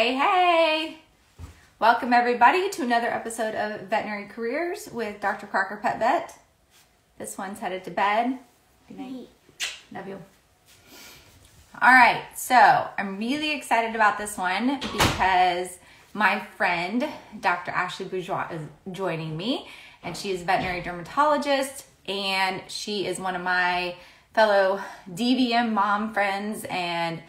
Hey, hey! Welcome everybody to another episode of Veterinary Careers with Dr. Crocker Pet Vet. This one's headed to bed. Good night. Love you. All right, so I'm really excited about this one because my friend, Dr. Ashley Bourgeois, is joining me, and she is a veterinary dermatologist, and she is one of my fellow DVM mom friends, and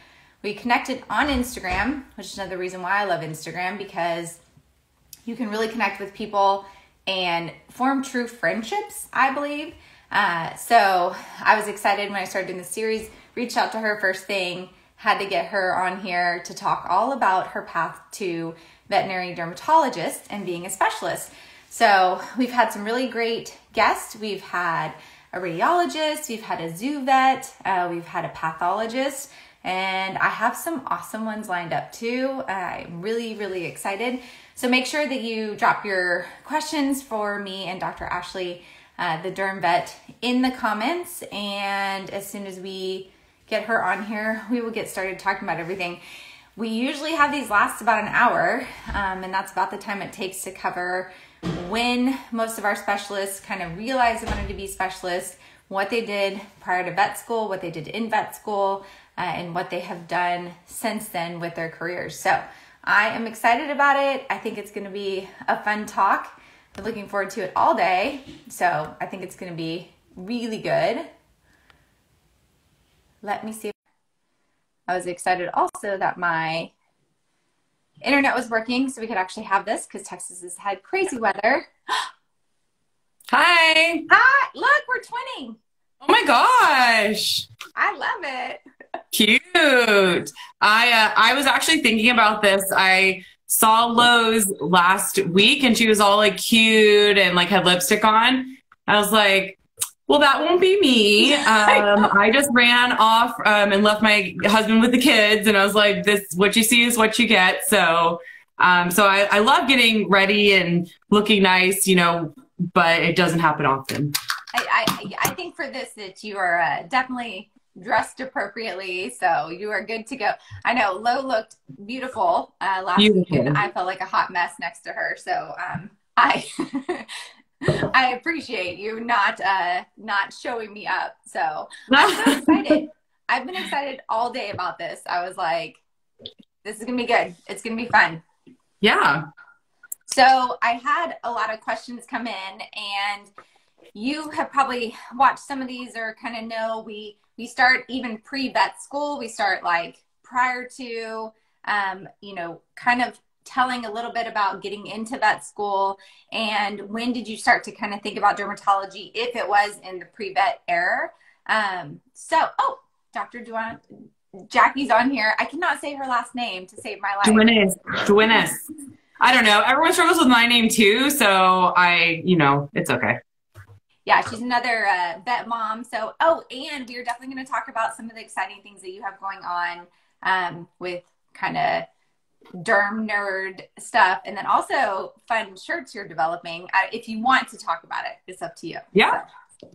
we connected on Instagram, which is another reason why I love Instagram because you can really connect with people and form true friendships, I believe. Uh, so I was excited when I started doing the series, reached out to her first thing, had to get her on here to talk all about her path to veterinary dermatologist and being a specialist. So we've had some really great guests. We've had a radiologist, we've had a zoo vet, uh, we've had a pathologist, and I have some awesome ones lined up too. I'm really, really excited. So make sure that you drop your questions for me and Dr. Ashley, uh, the derm vet, in the comments. And as soon as we get her on here, we will get started talking about everything. We usually have these last about an hour, um, and that's about the time it takes to cover when most of our specialists kind of realized they wanted to be specialists, what they did prior to vet school, what they did in vet school, uh, and what they have done since then with their careers. So I am excited about it. I think it's going to be a fun talk. I'm looking forward to it all day. So I think it's going to be really good. Let me see. I was excited also that my internet was working so we could actually have this because Texas has had crazy weather. Hi. Hi, look, we're twinning. Oh my gosh. I love it. Cute. I uh, I was actually thinking about this. I saw Lowe's last week and she was all like cute and like had lipstick on. I was like, well, that won't be me. Um, I just ran off um, and left my husband with the kids, and I was like, "This, what you see is what you get." So, um, so I, I love getting ready and looking nice, you know, but it doesn't happen often. I, I, I think for this that you are uh, definitely dressed appropriately, so you are good to go. I know Lo looked beautiful uh, last beautiful. week, and I felt like a hot mess next to her. So um, I I appreciate you not uh, not showing me up. So I'm so excited. I've been excited all day about this. I was like, this is gonna be good. It's gonna be fun. Yeah. So I had a lot of questions come in, and you have probably watched some of these or kind of know we we start even pre vet school. We start like prior to, um, you know, kind of telling a little bit about getting into vet school and when did you start to kind of think about dermatology if it was in the pre-vet era um, so oh dr Duan, jackie's on here i cannot say her last name to save my life Duenes. Duenes. i don't know everyone struggles with my name too so i you know it's okay yeah, she's another uh, vet mom. So, oh, and we're definitely going to talk about some of the exciting things that you have going on um, with kind of derm nerd stuff, and then also fun shirts you're developing. Uh, if you want to talk about it, it's up to you. Yeah. So.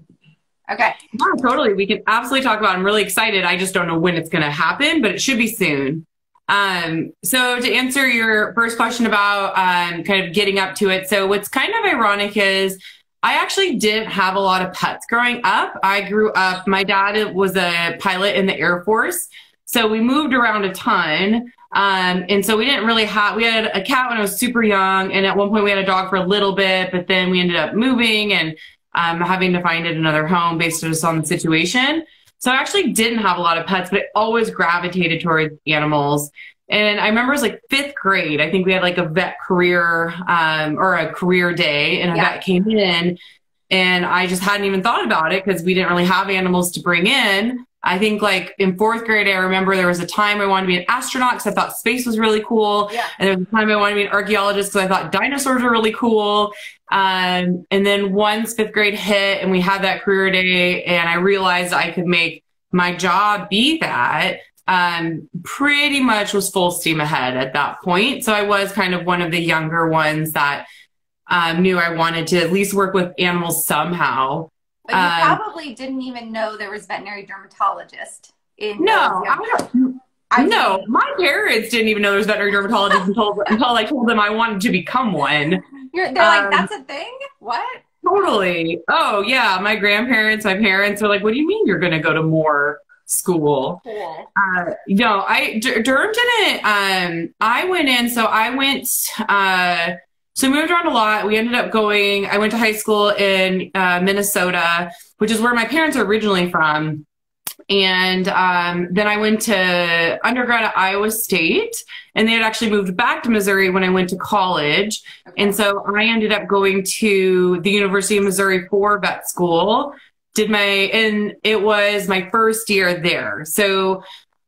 Okay. Yeah, totally. We can absolutely talk about. It. I'm really excited. I just don't know when it's going to happen, but it should be soon. Um, so to answer your first question about um, kind of getting up to it, so what's kind of ironic is I actually didn't have a lot of pets growing up. I grew up, my dad was a pilot in the Air Force. So we moved around a ton. Um, and so we didn't really have, we had a cat when I was super young. And at one point we had a dog for a little bit, but then we ended up moving and um, having to find it another home based just on the situation. So I actually didn't have a lot of pets, but I always gravitated towards animals. And I remember it was like fifth grade. I think we had like a vet career um, or a career day, and a yeah. vet came in, and I just hadn't even thought about it because we didn't really have animals to bring in. I think like in fourth grade, I remember there was a time I wanted to be an astronaut because I thought space was really cool. Yeah. And there was a time I wanted to be an archaeologist because I thought dinosaurs were really cool. Um, and then once fifth grade hit and we had that career day and I realized I could make my job be that, um, pretty much was full steam ahead at that point. So I was kind of one of the younger ones that um, knew I wanted to at least work with animals somehow. But you um, probably didn't even know there was veterinary dermatologist in no, I no, mean, my parents didn't even know there was veterinary dermatologists until until I told them I wanted to become one. You're, they're um, like, that's a thing. What? Totally. Oh yeah, my grandparents, my parents are like, "What do you mean you're going to go to more school?" Cool. Uh, no, I D- Durham didn't. Um, I went in, so I went. Uh, so moved around a lot. We ended up going. I went to high school in uh, Minnesota, which is where my parents are originally from. And um, then I went to undergrad at Iowa State, and they had actually moved back to Missouri when I went to college. Okay. And so I ended up going to the University of Missouri for vet school. Did my, and it was my first year there. So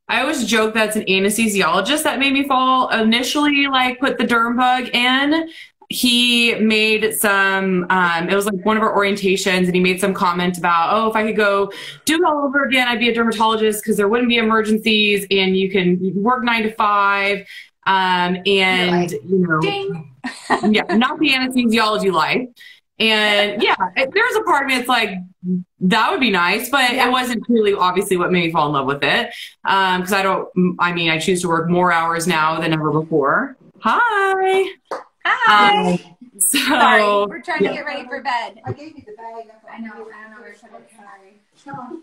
I always joke that's an anesthesiologist that made me fall initially, like put the derm bug in he made some um, it was like one of our orientations and he made some comment about oh if i could go do it all over again i'd be a dermatologist because there wouldn't be emergencies and you can work nine to five um, and like, you know ding. yeah not the anesthesiology life and yeah there's a part of me it's like that would be nice but yeah. it wasn't really obviously what made me fall in love with it because um, i don't i mean i choose to work more hours now than ever before hi Hi. Um, so, Sorry, we're trying yeah. to get ready for bed. I gave you the bag. I know. I don't know where to put it.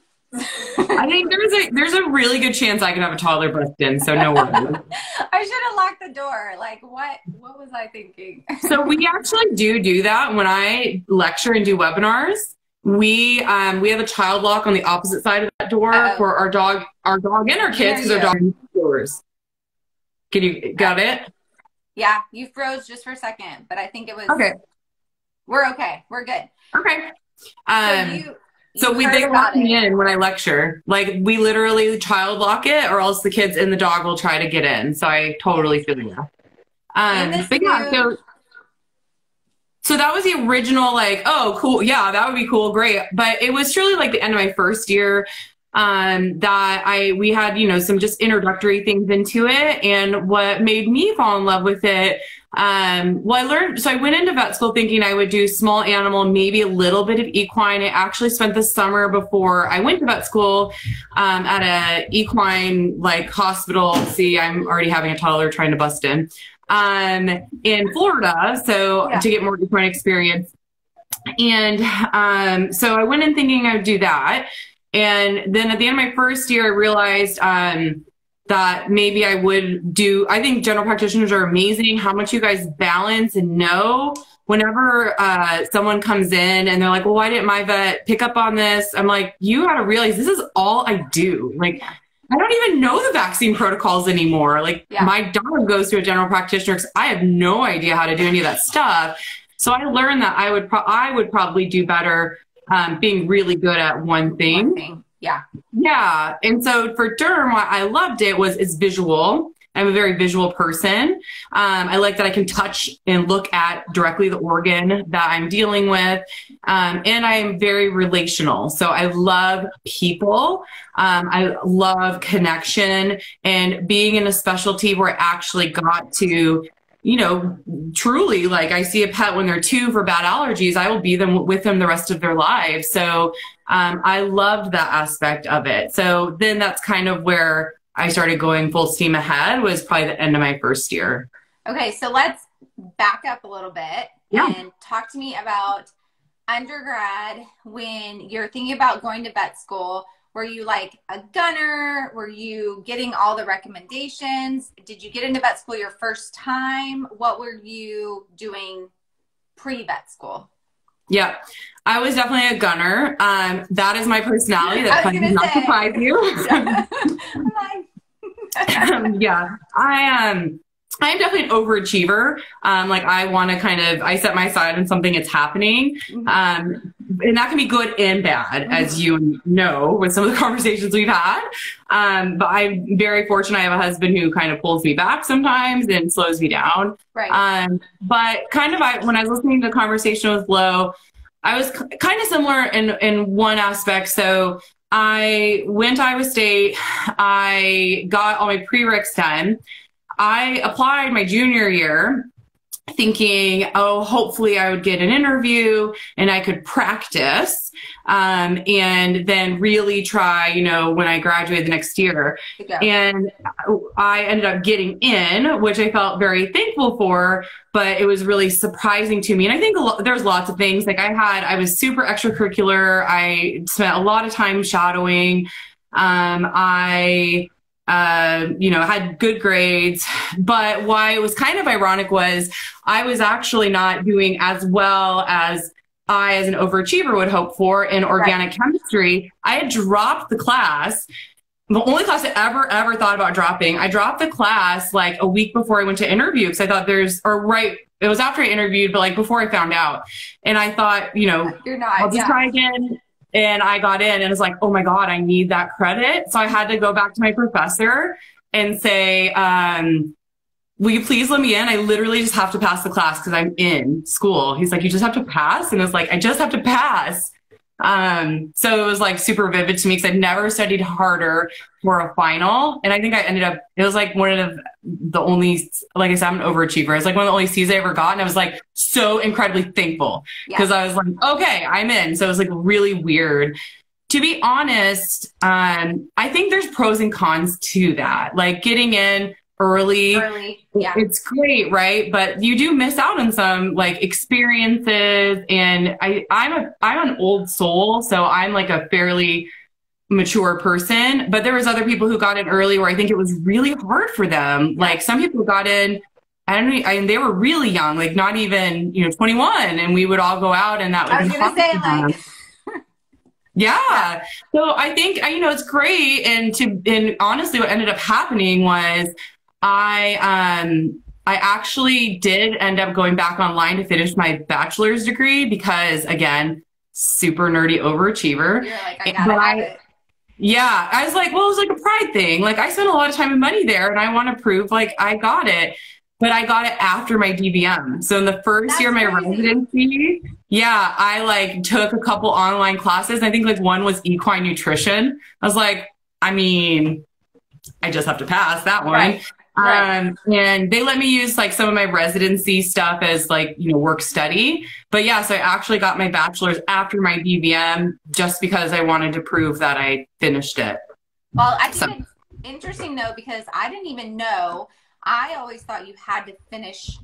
I think there's a there's a really good chance I could have a toddler bust in, so no worries. I should have locked the door. Like what? What was I thinking? so we actually do do that when I lecture and do webinars. We um we have a child lock on the opposite side of that door Uh-oh. for our dog, our dog and our kids because our dog doors. Can you got it? Yeah, you froze just for a second, but I think it was okay. We're okay. We're good. Okay. Um, so, you so we they lock me in when I lecture. Like we literally child lock it, or else the kids and the dog will try to get in. So I totally feel you. Um, but yeah, so so that was the original like, oh, cool, yeah, that would be cool, great. But it was truly like the end of my first year um, that I we had you know some just introductory things into it, and what made me fall in love with it. Um, well, I learned so I went into vet school thinking I would do small animal, maybe a little bit of equine. I actually spent the summer before I went to vet school um, at a equine like hospital. See, I'm already having a toddler trying to bust in um, in Florida, so yeah. to get more equine experience. And um, so I went in thinking I'd do that. And then at the end of my first year, I realized um, that maybe I would do. I think general practitioners are amazing. How much you guys balance and know. Whenever uh, someone comes in and they're like, "Well, why didn't my vet pick up on this?" I'm like, "You got to realize this is all I do. Like, I don't even know the vaccine protocols anymore. Like, yeah. my dog goes to a general practitioner because I have no idea how to do any of that stuff." So I learned that I would pro- I would probably do better um, being really good at one thing. Yeah. Yeah. And so for Derm, what I loved it was it's visual. I'm a very visual person. Um, I like that I can touch and look at directly the organ that I'm dealing with. Um, and I am very relational. So I love people. Um, I love connection and being in a specialty where I actually got to you know, truly like I see a pet when they're two for bad allergies, I will be them with them the rest of their lives. So um, I loved that aspect of it. So then that's kind of where I started going full steam ahead was probably the end of my first year. Okay, so let's back up a little bit yeah. and talk to me about undergrad when you're thinking about going to vet school were you like a gunner? Were you getting all the recommendations? Did you get into vet school your first time? What were you doing pre vet school? Yeah, I was definitely a gunner. Um, that is my personality. That does not surprise you. um, yeah, I um, I'm definitely an overachiever. Um, like I want to kind of, I set my side on something that's happening. Mm-hmm. Um, and that can be good and bad, mm-hmm. as you know, with some of the conversations we've had. Um, but I'm very fortunate. I have a husband who kind of pulls me back sometimes and slows me down. Right. Um, but kind of, I, when I was listening to the conversation with Flo, I was c- kind of similar in, in one aspect. So I went to Iowa State. I got all my prereqs done. I applied my junior year thinking, oh, hopefully I would get an interview and I could practice um, and then really try, you know, when I graduated the next year. And I ended up getting in, which I felt very thankful for, but it was really surprising to me. And I think there's lots of things like I had, I was super extracurricular. I spent a lot of time shadowing. Um, I uh, you know, had good grades. But why it was kind of ironic was I was actually not doing as well as I, as an overachiever, would hope for in organic right. chemistry. I had dropped the class. The only class I ever, ever thought about dropping. I dropped the class like a week before I went to interview because I thought there's, or right, it was after I interviewed, but like before I found out. And I thought, you know, You're not, I'll just yeah. try again. And I got in and was like, oh my God, I need that credit. So I had to go back to my professor and say, um, will you please let me in? I literally just have to pass the class because I'm in school. He's like, you just have to pass. And I was like, I just have to pass. Um, so it was like super vivid to me because I'd never studied harder for a final. And I think I ended up, it was like one of the only, like I said, I'm an overachiever. It's like one of the only C's I ever got. And I was like so incredibly thankful because yeah. I was like, okay, I'm in. So it was like really weird. To be honest, um, I think there's pros and cons to that. Like getting in, early. Early, yeah. It's great, right? But you do miss out on some like experiences. And I, I'm a, I'm an old soul, so I'm like a fairly mature person. But there was other people who got in early where I think it was really hard for them. Like some people got in. I don't know. I mean, they were really young, like not even, you know, 21 and we would all go out and that would I was going to say like, yeah. So I think, you know, it's great. And to, and honestly, what ended up happening was I um I actually did end up going back online to finish my bachelor's degree because again, super nerdy overachiever. You're like, I gotta have it. Yeah, I was like, well, it was like a pride thing. Like I spent a lot of time and money there, and I want to prove like I got it. But I got it after my DVM. So in the first That's year of my crazy. residency, yeah, I like took a couple online classes. I think like one was equine nutrition. I was like, I mean, I just have to pass that one. Right. Right. Um, and they let me use like some of my residency stuff as like, you know, work study. But yeah, so I actually got my bachelor's after my DVM just because I wanted to prove that I finished it. Well, I think so. it's interesting though, because I didn't even know. I always thought you had to finish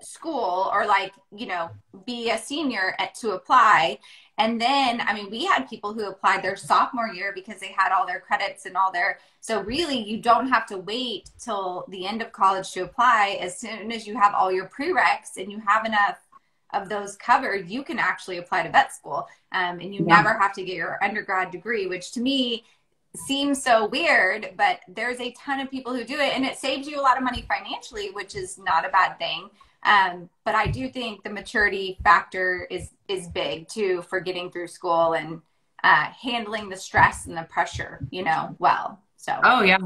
school or like, you know, be a senior at, to apply. And then, I mean, we had people who applied their sophomore year because they had all their credits and all their. So, really, you don't have to wait till the end of college to apply. As soon as you have all your prereqs and you have enough of those covered, you can actually apply to vet school. Um, and you yeah. never have to get your undergrad degree, which to me seems so weird, but there's a ton of people who do it and it saves you a lot of money financially, which is not a bad thing. Um, but I do think the maturity factor is is big too for getting through school and uh, handling the stress and the pressure, you know, well. So. Oh yeah.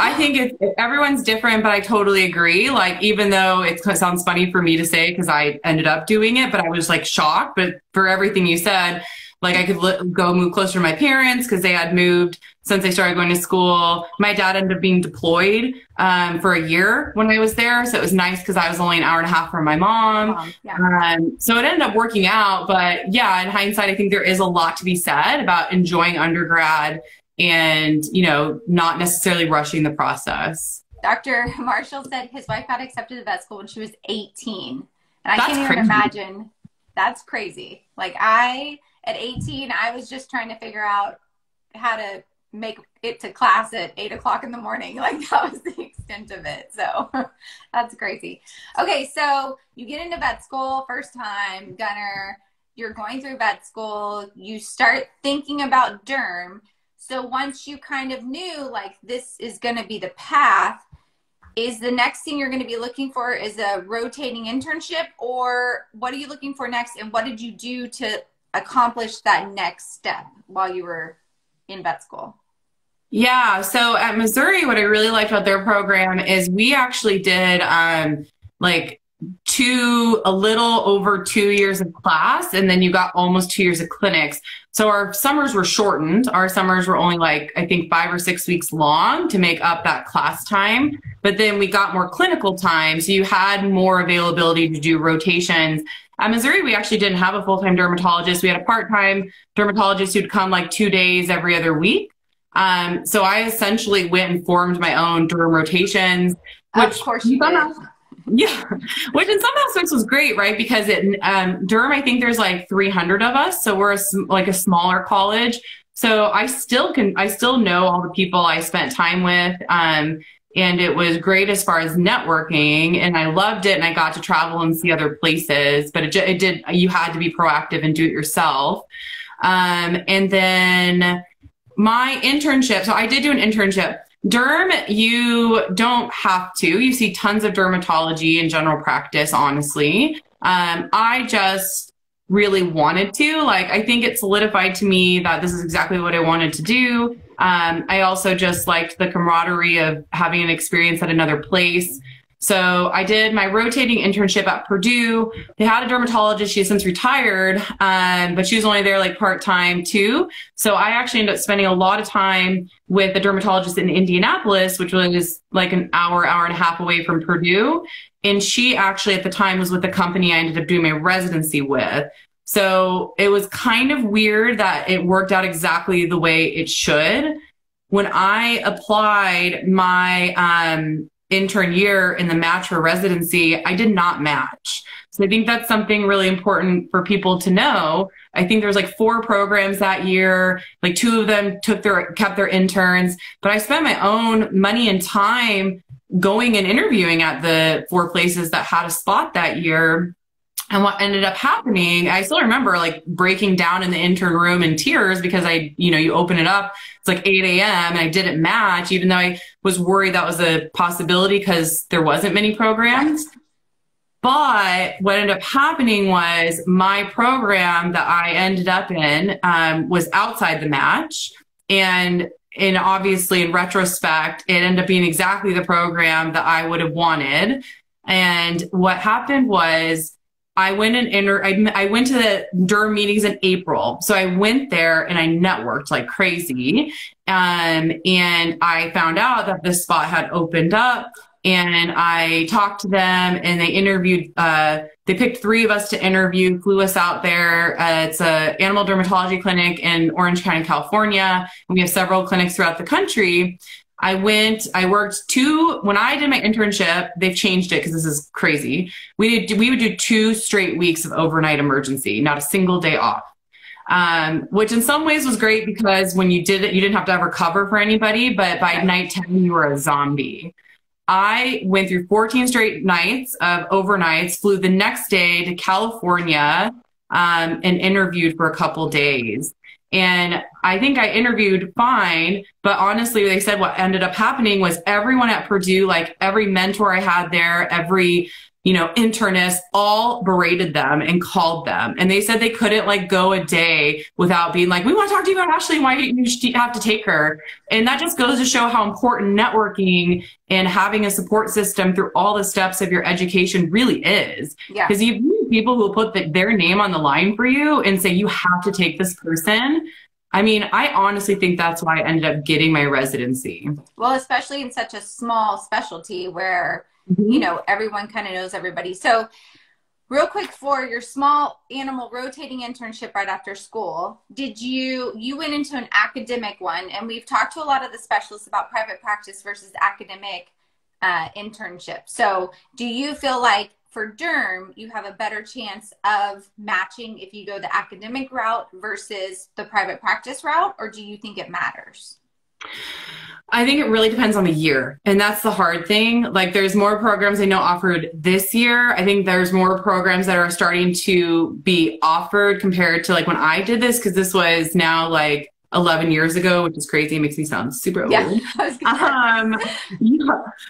I think everyone's different, but I totally agree. Like, even though it sounds funny for me to say because I ended up doing it, but I was like shocked. But for everything you said, like I could li- go move closer to my parents because they had moved since I started going to school. My dad ended up being deployed um, for a year when I was there. So it was nice because I was only an hour and a half from my mom. yeah. um, so it ended up working out. But yeah, in hindsight, I think there is a lot to be said about enjoying undergrad and, you know, not necessarily rushing the process. Dr. Marshall said his wife got accepted to vet school when she was 18. And I That's can't even crazy. imagine. That's crazy. Like I at 18, I was just trying to figure out how to make it to class at eight o'clock in the morning. Like that was the extent of it. So that's crazy. Okay, so you get into vet school first time, Gunner. You're going through vet school. You start thinking about derm. So once you kind of knew like this is going to be the path, is the next thing you're going to be looking for is a rotating internship or what are you looking for next and what did you do to accomplish that next step while you were in vet school? Yeah. So at Missouri, what I really liked about their program is we actually did um, like two, a little over two years of class, and then you got almost two years of clinics. So our summers were shortened. Our summers were only like, I think, five or six weeks long to make up that class time. But then we got more clinical time. So you had more availability to do rotations. At Missouri, we actually didn't have a full time dermatologist. We had a part time dermatologist who'd come like two days every other week. Um, so I essentially went and formed my own derm rotations. Which, of course, you did. Yeah, which in some aspects was great, right? Because it um, derm, I think there's like 300 of us, so we're a, like a smaller college. So I still can, I still know all the people I spent time with, um, and it was great as far as networking, and I loved it, and I got to travel and see other places. But it, it did, you had to be proactive and do it yourself. Um, and then my internship. So I did do an internship Derm, you don't have to. You see tons of dermatology in general practice, honestly. Um, I just really wanted to. Like, I think it solidified to me that this is exactly what I wanted to do. Um, I also just liked the camaraderie of having an experience at another place. So I did my rotating internship at Purdue. They had a dermatologist. She has since retired, um, but she was only there like part time too. So I actually ended up spending a lot of time with a dermatologist in Indianapolis, which was like an hour, hour and a half away from Purdue. And she actually at the time was with the company I ended up doing my residency with. So it was kind of weird that it worked out exactly the way it should. When I applied my um, intern year in the match for residency, I did not match. So I think that's something really important for people to know. I think there's like four programs that year. Like two of them took their, kept their interns, but I spent my own money and time going and interviewing at the four places that had a spot that year. And what ended up happening, I still remember like breaking down in the intern room in tears because I, you know, you open it up, it's like 8 a.m. and I didn't match, even though I was worried that was a possibility because there wasn't many programs. But what ended up happening was my program that I ended up in um, was outside the match. And and obviously in retrospect, it ended up being exactly the program that I would have wanted. And what happened was I went and inter- I, I went to the derm meetings in April. So I went there and I networked like crazy. Um, and I found out that this spot had opened up and I talked to them and they interviewed, uh, they picked three of us to interview, flew us out there. Uh, it's a animal dermatology clinic in Orange County, California. We have several clinics throughout the country. I went, I worked two, when I did my internship, they've changed it because this is crazy. We did, we would do two straight weeks of overnight emergency, not a single day off. Um, which in some ways was great because when you did it, you didn't have to ever cover for anybody, but by night 10, you were a zombie. I went through 14 straight nights of overnights, flew the next day to California, um, and interviewed for a couple days. And I think I interviewed fine, but honestly, they said what ended up happening was everyone at Purdue, like every mentor I had there, every you know, internists all berated them and called them. And they said they couldn't like go a day without being like, we want to talk to you about Ashley. Why do you have to take her. And that just goes to show how important networking and having a support system through all the steps of your education really is. Yeah. Because you people who put the, their name on the line for you and say, you have to take this person. I mean, I honestly think that's why I ended up getting my residency. Well, especially in such a small specialty where mm-hmm. you know, everyone kind of knows everybody. So, real quick for your small animal rotating internship right after school, did you you went into an academic one? And we've talked to a lot of the specialists about private practice versus academic uh, internship. So, do you feel like for derm you have a better chance of matching if you go the academic route versus the private practice route, or do you think it matters? I think it really depends on the year. And that's the hard thing. Like there's more programs I know offered this year. I think there's more programs that are starting to be offered compared to like when I did this, because this was now like 11 years ago, which is crazy. It makes me sound super old. Yeah, um, yeah.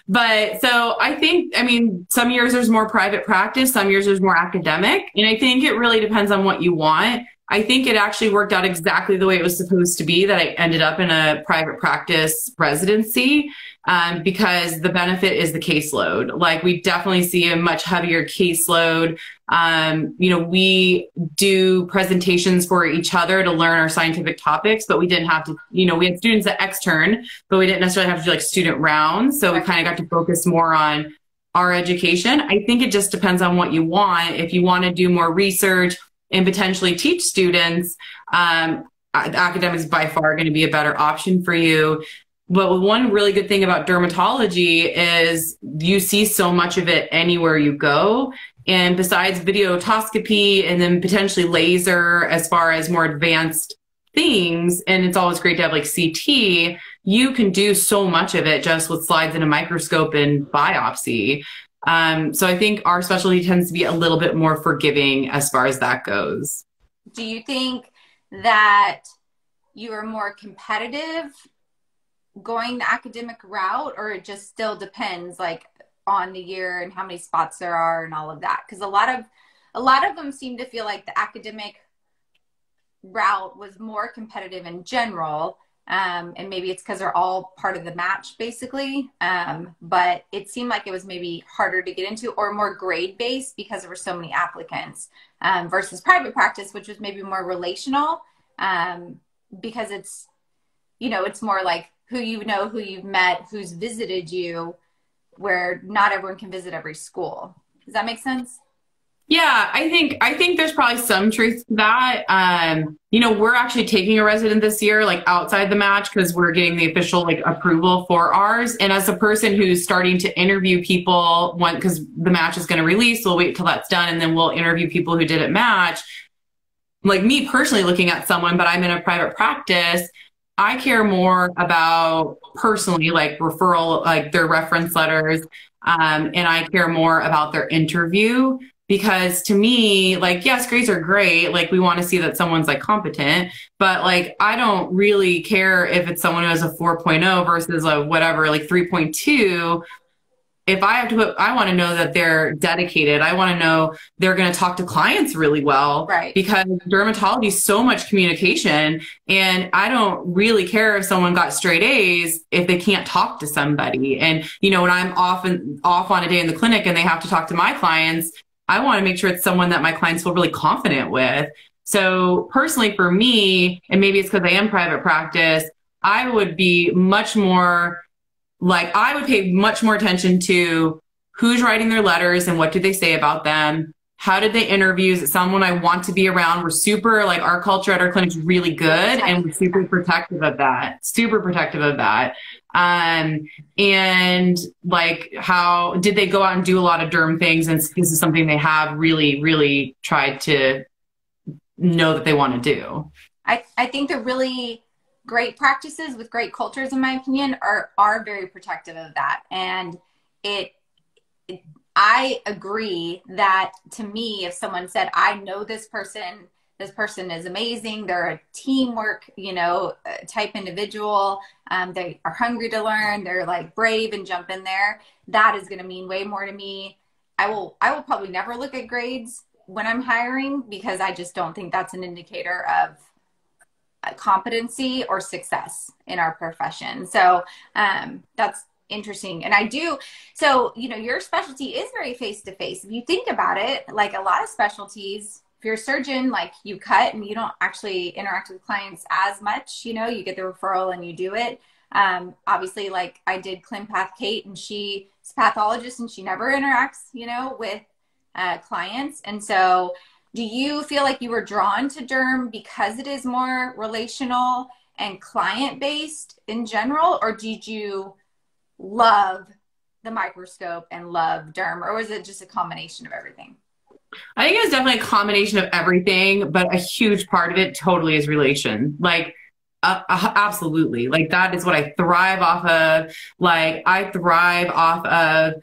But so I think, I mean, some years there's more private practice, some years there's more academic. And I think it really depends on what you want. I think it actually worked out exactly the way it was supposed to be that I ended up in a private practice residency um, because the benefit is the caseload. Like we definitely see a much heavier caseload. Um, you know, we do presentations for each other to learn our scientific topics, but we didn't have to, you know, we had students that extern, but we didn't necessarily have to do like student rounds. So we kind of got to focus more on our education. I think it just depends on what you want. If you want to do more research and potentially teach students, um, academics by far going to be a better option for you. But one really good thing about dermatology is you see so much of it anywhere you go. And besides videotoscopy and then potentially laser as far as more advanced things, and it's always great to have like CT, you can do so much of it just with slides in a microscope and biopsy. Um, so I think our specialty tends to be a little bit more forgiving as far as that goes. Do you think that you are more competitive going the academic route or it just still depends like on the year and how many spots there are and all of that? Because a lot of a lot of them seem to feel like the academic route was more competitive in general um, and maybe it's because they're all part of the match basically. Um, but it seemed like it was maybe harder to get into or more grade based because there were so many applicants um, versus private practice which was maybe more relational um, because it's you know it's more like who you know who you've met who's visited you where not everyone can visit every school does that make sense yeah, I think I think there's probably some truth to that. Um, you know, we're actually taking a resident this year, like outside the match, because we're getting the official like approval for ours. And as a person who's starting to interview people, one because the match is going to release, we'll wait till that's done, and then we'll interview people who did it match. Like me personally, looking at someone, but I'm in a private practice. I care more about personally, like referral, like their reference letters, um, and I care more about their interview because to me like yes grades are great. Like we want to see that someone's like competent but like i don't really care if it's someone who has a 4.0 versus a whatever like 3.2 if i have to put i want to know that they're dedicated. I want to know they're going to talk to clients really well right. because dermatology is so much communication and i don't really care if someone got straight a's if they can't talk to somebody. And you know when i'm often off on a day in the clinic and they have to talk to my clients I want to make sure it's someone that my clients feel really confident with. So personally for me, and maybe it's because I am private practice, I would be much more like I would pay much more attention to who's writing their letters and what do they say about them. How did they interview? Is it someone I want to be around? We're super like our culture at our clinic is really good and we're super protective of that. Super protective of that. Um, and like how did they go out and do a lot of derm things? And this is something they have really, really tried to know that they want to do. I, I think the really great practices with great cultures, in my opinion, are, are very protective of that. And it, it I agree that to me, if someone said, I know this person this person is amazing. They're a teamwork, you know, uh, type individual. Um, they are hungry to learn. They're like brave and jump in there. That is going to mean way more to me. I will, I will probably never look at grades when I'm hiring because I just don't think that's an indicator of competency or success in our profession. So um, that's interesting. And I do, so, you know, your specialty is very face to face. If you think about it, like a lot of specialties, if you're a surgeon, like you cut and you don't actually interact with clients as much, you know, you get the referral and you do it. Um, obviously, like I did ClinPath Kate, and she's a pathologist and she never interacts, you know, with uh, clients. And so, do you feel like you were drawn to derm because it is more relational and client based in general, or did you love the microscope and love derm, or was it just a combination of everything? I think it was definitely a combination of everything, but a huge part of it totally is relation. Like, uh, absolutely. Like, that is what I thrive off of. Like, I thrive off of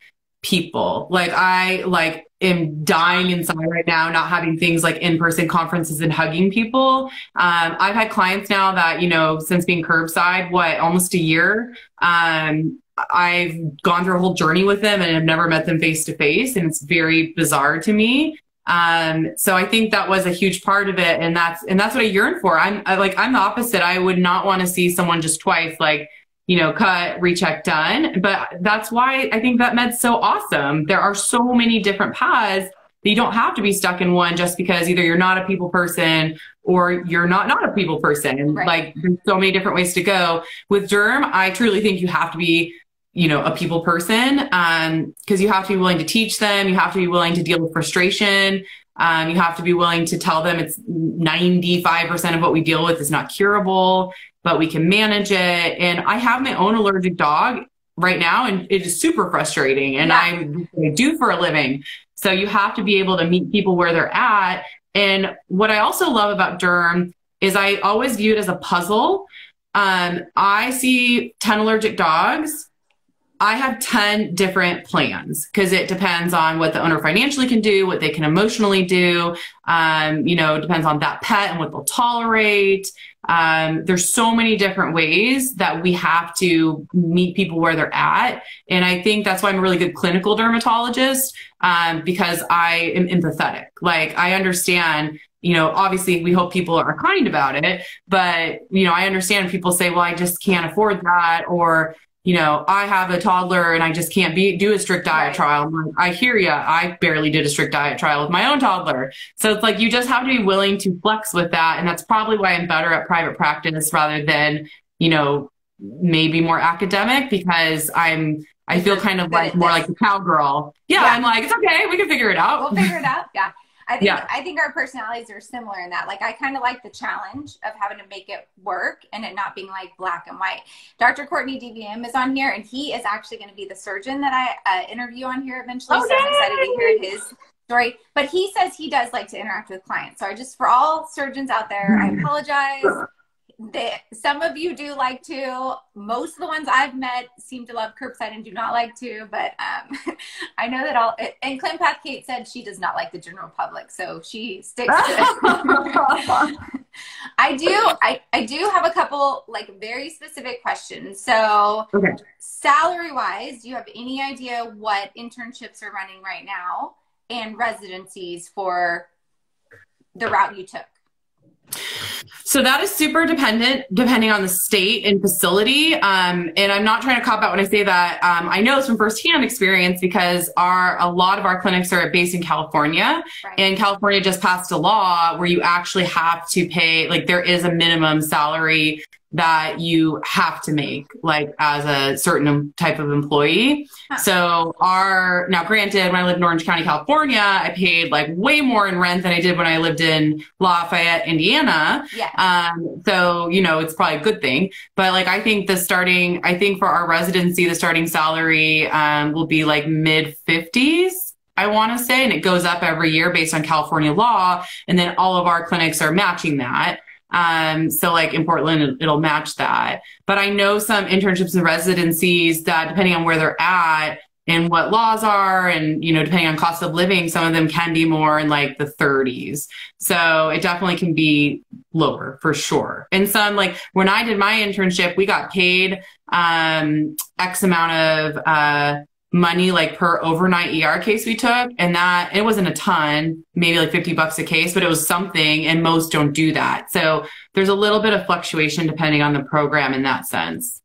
people. Like, I, like, am dying inside right now, not having things like in-person conferences and hugging people. Um, I've had clients now that, you know, since being curbside, what, almost a year, um, I've gone through a whole journey with them and have never met them face to face. And it's very bizarre to me. Um, so I think that was a huge part of it. And that's, and that's what I yearn for. I'm I, like, I'm the opposite. I would not want to see someone just twice, like, you know, cut, recheck done. But that's why I think vet med's so awesome. There are so many different paths that you don't have to be stuck in one just because either you're not a people person or you're not not a people person. And right. like there's so many different ways to go. With Derm, I truly think you have to be you know, a people person, um, cause you have to be willing to teach them. You have to be willing to deal with frustration. Um, you have to be willing to tell them it's 95% of what we deal with is not curable, but we can manage it. And I have my own allergic dog right now and it is super frustrating and yeah. I'm do for a living. So you have to be able to meet people where they're at. And what I also love about Derm is I always view it as a puzzle. Um, I see 10 allergic dogs I have 10 different plans because it depends on what the owner financially can do, what they can emotionally do. Um, you know, depends on that pet and what they'll tolerate. Um, there's so many different ways that we have to meet people where they're at. And I think that's why I'm a really good clinical dermatologist, um, because I am empathetic. Like I understand you know, obviously we hope people are kind about it, but you know, I understand people say, well, I just can't afford that or, you know, I have a toddler and I just can't be do a strict diet right. trial. Like, I hear you. I barely did a strict diet trial with my own toddler. So it's like you just have to be willing to flex with that. And that's probably why I'm better at private practice rather than, you know, maybe more academic because I'm I feel kind of like more like a cowgirl. Yeah, yeah, I'm like, it's okay, we can figure it out. We'll figure it out. Yeah. I think yeah. I think our personalities are similar in that. Like I kind of like the challenge of having to make it work and it not being like black and white. Dr. Courtney DVM is on here, and he is actually going to be the surgeon that I uh, interview on here eventually. Okay. So I'm excited to hear his story. But he says he does like to interact with clients. So I just for all surgeons out there, I apologize they, some of you do like to. Most of the ones I've met seem to love curbside and do not like to. But um, I know that all. And ClinPath Kate said she does not like the general public, so she sticks to it. I do. I, I do have a couple like very specific questions. So, okay. salary wise, do you have any idea what internships are running right now and residencies for the route you took? So that is super dependent, depending on the state and facility. Um, and I'm not trying to cop out when I say that. Um, I know it's from firsthand experience because our a lot of our clinics are based in California, right. and California just passed a law where you actually have to pay like there is a minimum salary that you have to make like as a certain type of employee. Huh. So our now granted when I lived in Orange County, California, I paid like way more in rent than I did when I lived in Lafayette, Indiana. Yeah. Um so you know it's probably a good thing. But like I think the starting I think for our residency the starting salary um will be like mid fifties. I want to say, and it goes up every year based on California law. And then all of our clinics are matching that. Um, so like in Portland, it'll match that. But I know some internships and residencies that depending on where they're at and what laws are and, you know, depending on cost of living, some of them can be more in like the 30s. So it definitely can be lower for sure. And some like when I did my internship, we got paid, um, X amount of, uh, money like per overnight ER case we took. And that it wasn't a ton, maybe like 50 bucks a case, but it was something. And most don't do that. So there's a little bit of fluctuation depending on the program in that sense.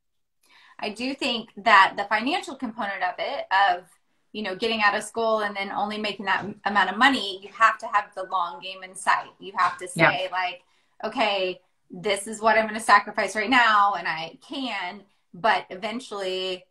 I do think that the financial component of it, of you know, getting out of school and then only making that amount of money, you have to have the long game in sight. You have to say, yeah. like, okay, this is what I'm going to sacrifice right now, and I can, but eventually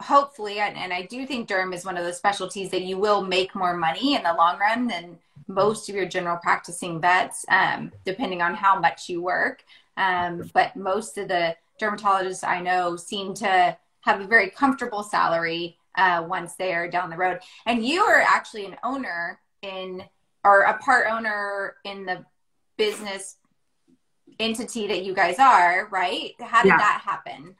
hopefully, and, and I do think derm is one of those specialties that you will make more money in the long run than most of your general practicing vets, um, depending on how much you work. Um, but most of the dermatologists I know seem to have a very comfortable salary uh, once they are down the road. And you are actually an owner in, or a part owner in the business entity that you guys are, right? How did yeah. that happen?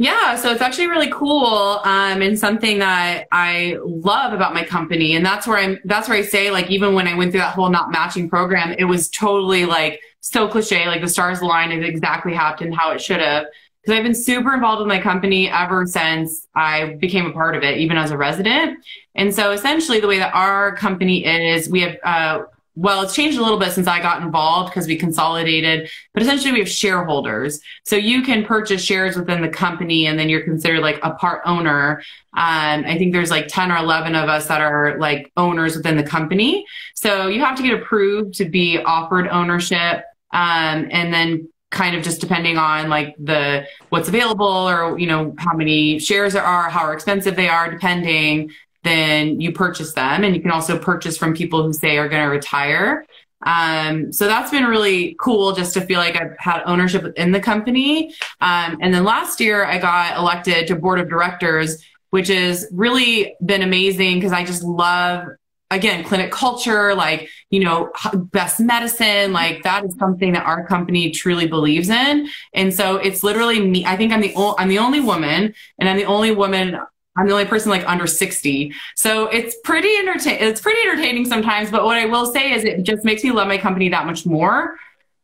Yeah, so it's actually really cool um, and something that I love about my company, and that's where I'm. That's where I say, like, even when I went through that whole not matching program, it was totally like so cliche, like the stars aligned, it exactly happened how it should have. because I've been super involved with my company ever since I became a part of it, even as a resident. And so essentially, the way that our company is, we have, uh, well, it's changed a little bit since I got involved because we consolidated, but essentially we have shareholders. So you can purchase shares within the company and then you're considered like a part owner. Um, I think there's like 10 or 11 of us that are like owners within the company. So you have to get approved to be offered ownership. Um, and then kind of just depending on like the what's available or you know how many shares there are how expensive they are depending then you purchase them. And you can also purchase from people who say are going to retire. Um, so that's been really cool just to feel like I've had ownership in the company. Um, and then last year I got elected to board of directors, which has really been amazing because I just love again clinic culture like you know best medicine like that is something that our company truly believes in and so it's literally me i think i'm the o- i'm the only woman and i'm the only woman I'm the only person like under 60. So it's pretty entertaining. It's pretty entertaining sometimes. But what I will say is it just makes me love my company that much more.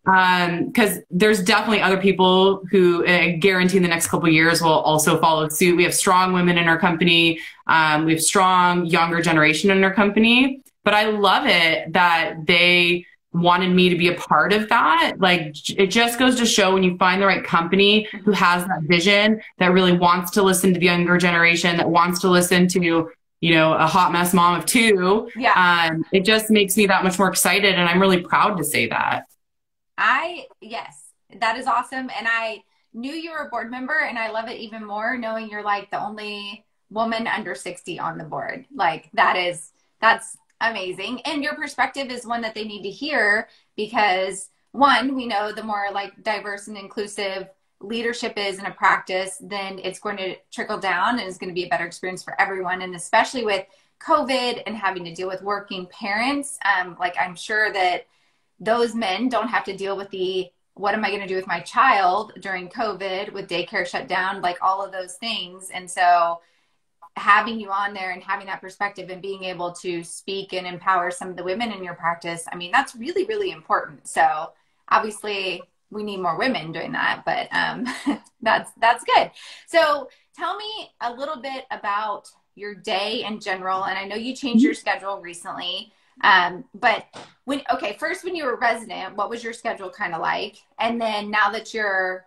Um, cause there's definitely other people who uh, guarantee in the next couple years will also follow suit. We have strong women in our company. Um, we have strong younger generation in our company, but I love it that they, wanted me to be a part of that. Like it just goes to show when you find the right company who has that vision that really wants to listen to the younger generation, that wants to listen to, you know, a hot mess mom of two. Yeah. Um, it just makes me that much more excited. And I'm really proud to say that. I, yes, that is awesome. And I knew you were a board member and I love it even more knowing you're like the only woman under 60 on the board. Like that is, that's amazing. And your perspective is one that they need to hear because one, we know the more like diverse and inclusive leadership is in a practice, then it's going to trickle down and it's going to be a better experience for everyone. And especially with COVID and having to deal with working parents, um, like I'm sure that those men don't have to deal with the what am I going to do with my child during COVID with daycare shut down, like all of those things. And so having you on there and having that perspective and being able to speak and empower some of the women in your practice, I mean, that's really, really important. So obviously we need more women doing that, but um, that's, that's good. So tell me a little bit about your day in general. And I know you changed your schedule recently. Um, but when, okay, first when you were resident, what was your schedule kind of like? And then now that you're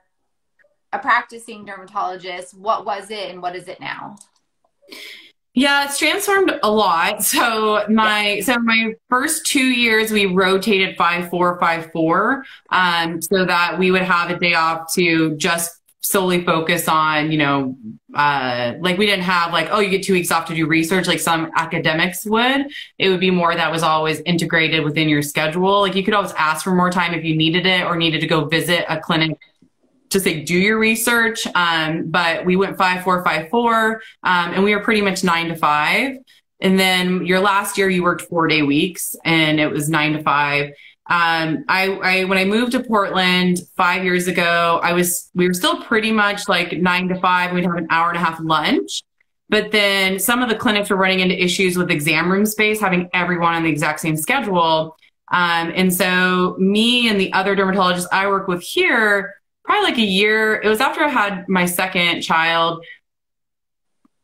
a practicing dermatologist, what was it and what is it now? Yeah, it's transformed a lot. So my so my first two years we rotated five four five four, um, so that we would have a day off to just solely focus on you know uh, like we didn't have like oh you get two weeks off to do research like some academics would. It would be more that was always integrated within your schedule. Like you could always ask for more time if you needed it or needed to go visit a clinic to say do your research. Um, but we went five, four, five, four, um, and we were pretty much nine to five. And then your last year, you worked four day weeks, and it was nine to five. Um, I, I when I moved to Portland five years ago, I was we were still pretty much like nine to five. We'd have an hour and a half lunch. But then some of the clinics were running into issues with exam room space, having everyone on the exact same schedule. Um, and so me and the other dermatologists I work with here probably like a year. It was after I had my second child.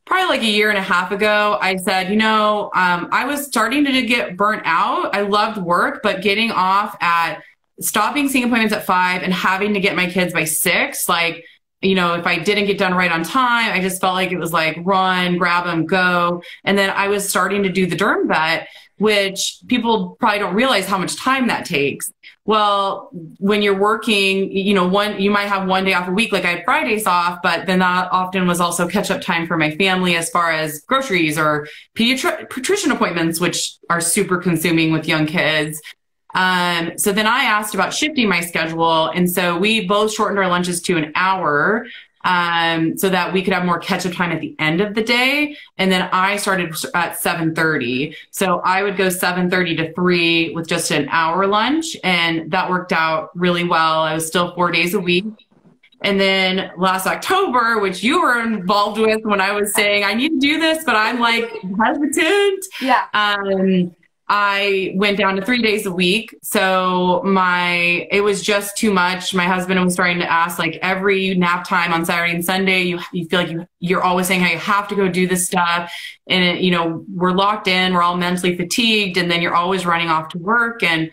Probably like a year and a half ago, I said, you know, um, I was starting to get burnt out. I loved work, but getting off at stopping seeing appointments at five and having to get my kids by six, like, you know, if I didn't get done right on time, I just felt like it was like run, grab them, go. And then I was starting to do the derm vet, which people probably don't realize how much time that takes. Well, when you're working, you know, one, you might have one day off a week, like I had Fridays off, but then that often was also catch up time for my family as far as groceries or pediatrician appointments, which are super consuming with young kids. Um, so then I asked about shifting my schedule. And so we both shortened our lunches to an hour um, so that we could have more catch up time at the end of the day. And then I started at 7:30. So I would go 7:30 to 3 with just an hour lunch and that worked out really well. I was still 4 days a week. And then last October, which you were involved with when I was saying I need to do this, but I'm like hesitant. Yeah. Um, I went down to three days a week. So my, it was just too much. My husband was starting to ask like every nap time on Saturday and Sunday, you, you feel like you, you're always saying how you have to go do this stuff. And it, you know, we're locked in, we're all mentally fatigued and then you're always running off to work. And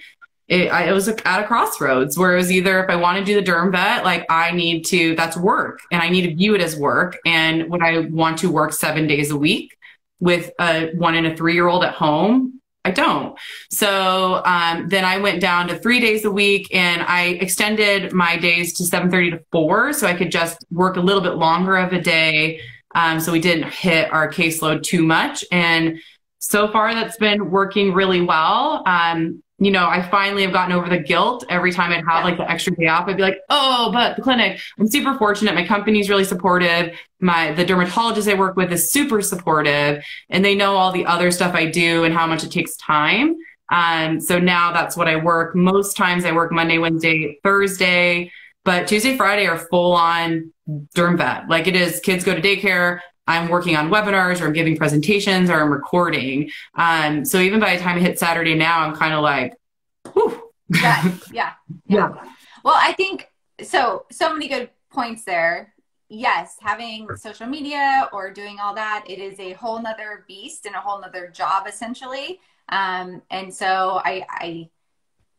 it, I, it was at a crossroads where it was either if I want to do the derm vet, like I need to, that's work and I need to view it as work. And would I want to work seven days a week with a one and a three year old at home? I don't. So um, then I went down to three days a week, and I extended my days to seven thirty to four, so I could just work a little bit longer of a day, um, so we didn't hit our caseload too much. And so far, that's been working really well. Um, you know, I finally have gotten over the guilt every time I'd have like the extra day off. I'd be like, oh, but the clinic, I'm super fortunate. My company's really supportive. My, the dermatologist I work with is super supportive and they know all the other stuff I do and how much it takes time. Um, so now that's what I work. Most times I work Monday, Wednesday, Thursday, but Tuesday, Friday are full on derm vet. Like it is kids go to daycare. I'm working on webinars or I'm giving presentations or I'm recording. Um, so even by the time I hit Saturday now, I'm kind of like, whew. Yeah, yeah, yeah. Yeah. Well, I think so, so many good points there. Yes, having social media or doing all that, it is a whole nother beast and a whole nother job essentially. Um, and so I, I,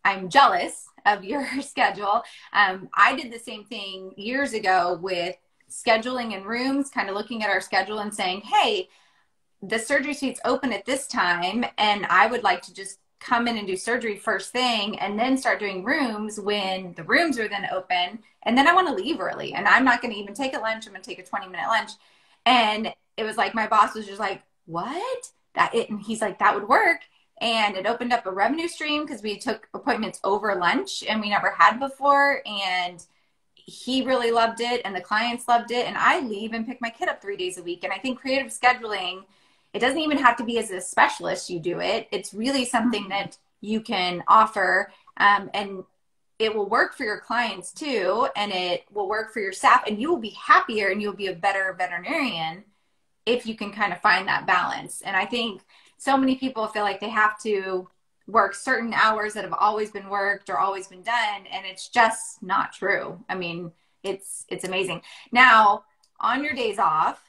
I'm jealous of your schedule. Um, I did the same thing years ago with scheduling in rooms, kind of looking at our schedule and saying, hey, the surgery suite's open at this time, and I would like to just come in and do surgery first thing and then start doing rooms when the rooms are then open. And then I want to leave early and I'm not going to even take a lunch. I'm going to take a 20 minute lunch. And it was like, my boss was just like, what? That it, and he's like, that would work. And it opened up a revenue stream because we took appointments over lunch and we never had before. And he really loved it and the clients loved it. And i leave and pick my kid up three days a week. And i think creative scheduling it doesn't even have to be as a specialist you do it. It's really something that you can offer um, and it will work for your clients too. And it will work for your staff. And you will be happier and you'll be a better veterinarian if you can kind of find that balance. And i think so many people feel like they have to work certain hours that have always been worked or always been done and it's just not true. I mean it's it's amazing. Now on your days off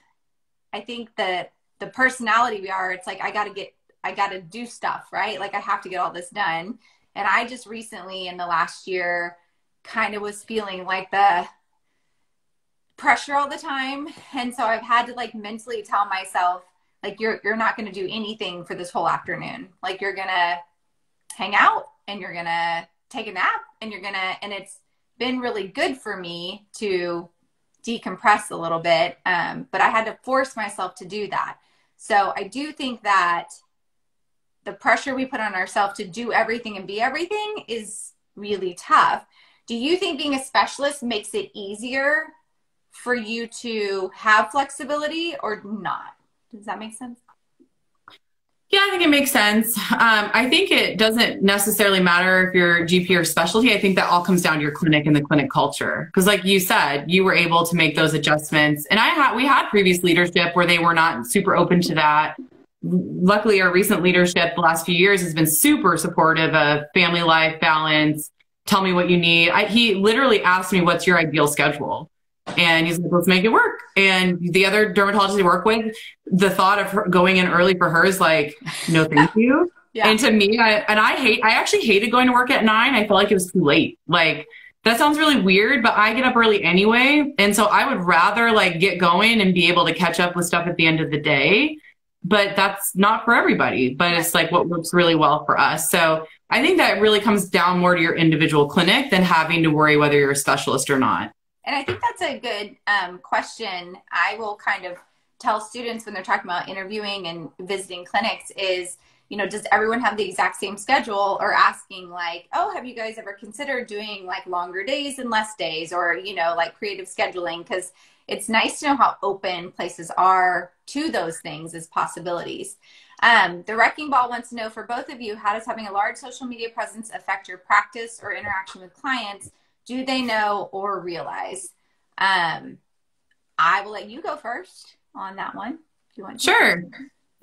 i think that the personality we are it's like i gotta get i gotta do stuff right? Like i have to get all this done. And i just recently in the last year kind of was feeling like the pressure all the time. And so i've had to like mentally tell myself like you're you're not going to do anything for this whole afternoon. Like you're going to hang out and you're going to take a nap and you're going to, and it's been really good for me to decompress a little bit. Um, but I had to force myself to do that. So I do think that the pressure we put on ourselves to do everything and be everything is really tough. Do you think being a specialist makes it easier for you to have flexibility or not? Does that make sense? Yeah, I think it makes sense. Um, I think it doesn't necessarily matter if you're GP or specialty. I think that all comes down to your clinic and the clinic culture. Because, like you said, you were able to make those adjustments, and I had we had previous leadership where they were not super open to that. Luckily, our recent leadership the last few years has been super supportive of family life balance. Tell me what you need. I, he literally asked me, "What's your ideal schedule?" And he's like, let's make it work. And the other dermatologist I work with, the thought of her going in early for her is like, no, thank you. yeah. And to me, I, and I hate, I actually hated going to work at nine. I felt like it was too late. Like, that sounds really weird, but I get up early anyway. And so I would rather like get going and be able to catch up with stuff at the end of the day. But that's not for everybody, but it's like what works really well for us. So I think that really comes down more to your individual clinic than having to worry whether you're a specialist or not. And I think that's a good um, question. I will kind of tell students when they're talking about interviewing and visiting clinics is, you know, does everyone have the exact same schedule or asking like, oh, have you guys ever considered doing like longer days and less days or, you know, like creative scheduling? Because it's nice to know how open places are to those things as possibilities. Um, the Wrecking Ball wants to know for both of you, how does having a large social media presence affect your practice or interaction with clients? Do they know or realize? Um, I will let you go first on that one. If you want. Sure.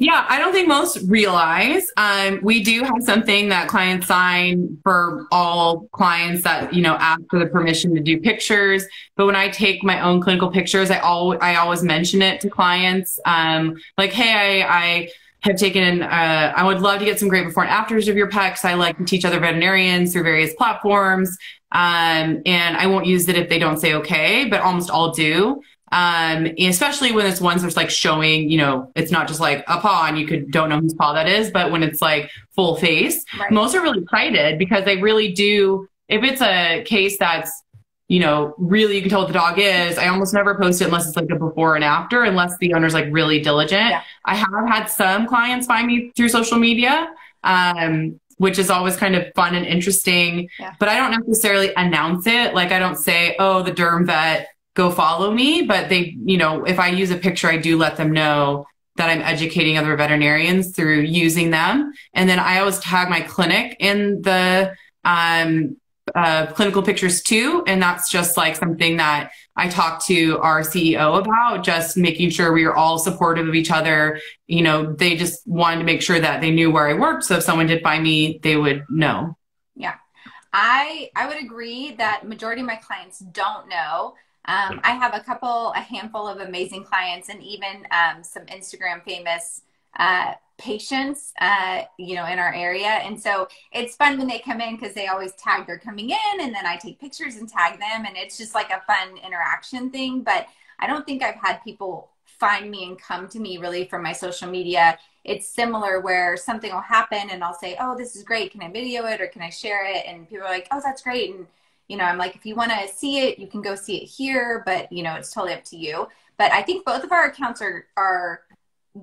Yeah, I don't think most realize. Um, we do have something that clients sign for all clients that you know ask for the permission to do pictures. But when I take my own clinical pictures, I all I always mention it to clients. Um, like, hey, I, I have taken. Uh, I would love to get some great before and afters of your pets. I like to teach other veterinarians through various platforms. Um, and I won't use it if they don't say okay, but almost all do. Um, especially when it's ones that's like showing, you know, it's not just like a paw and you could don't know whose paw that is, but when it's like full face, right. most are really excited because they really do. If it's a case that's, you know, really you can tell what the dog is, I almost never post it unless it's like a before and after, unless the owner's like really diligent. Yeah. I have had some clients find me through social media. Um, which is always kind of fun and interesting. Yeah. But I don't necessarily announce it. Like I don't say, oh, the derm vet go follow me. But they, you know, if I use a picture, I do let them know that I'm educating other veterinarians through using them. And then I always tag my clinic in the um, uh, clinical pictures too. And that's just like something that I talked to our CEO about, just making sure we are all supportive of each other. You know, they just wanted to make sure that they knew where I worked. So if someone did find me, they would know. Yeah. I I would agree that majority of my clients don't know. Um, I have a couple, a handful of amazing clients, and even um, some Instagram famous uh, patients, uh, you know, in our area. And so it's fun when they come in because they always tag they're coming in, and then I take pictures and tag them, and it's just like a fun interaction thing. But I don't think I've had people find me and come to me really from my social media. It's similar where something will happen, and I'll say, "Oh, this is great. Can I video it or can I share it?" And people are like, "Oh, that's great." And you know, I'm like, if you want to see it, you can go see it here, but you know, it's totally up to you. But I think both of our accounts are are